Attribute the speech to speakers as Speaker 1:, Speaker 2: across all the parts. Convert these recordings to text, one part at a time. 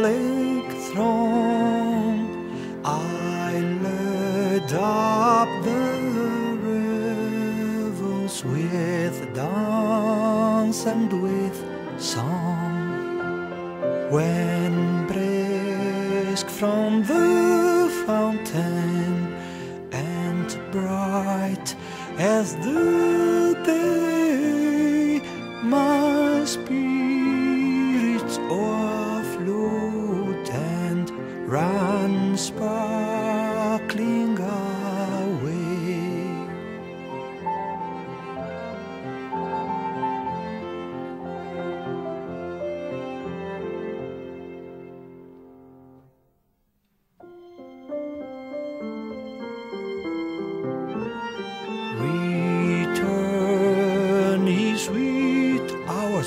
Speaker 1: frolic throng. I led up the revels with dance and with song. When brisk from the fountain and bright as the day, must spirits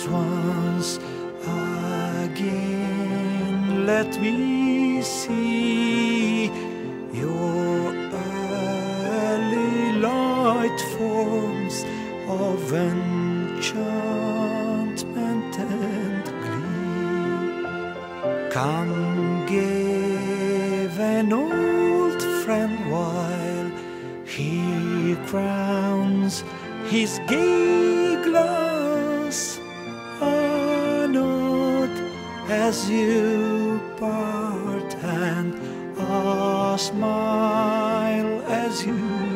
Speaker 1: once again. Let me see your early light forms of enchantment and glee. Come, give an old friend while he crowns his gay glass. A as you part, and a smile as you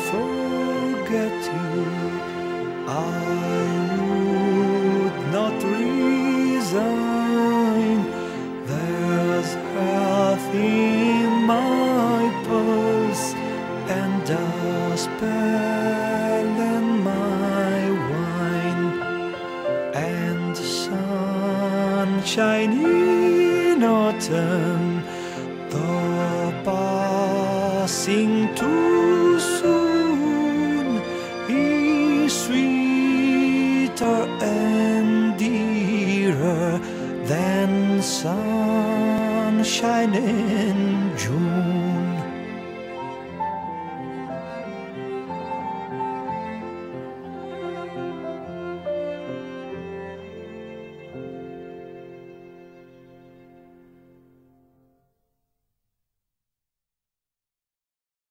Speaker 1: forget you. I would not resign. There's health in my pulse and a spell in my wine and sunshine in autumn, though passing too sweeter and dearer than sunshine in June.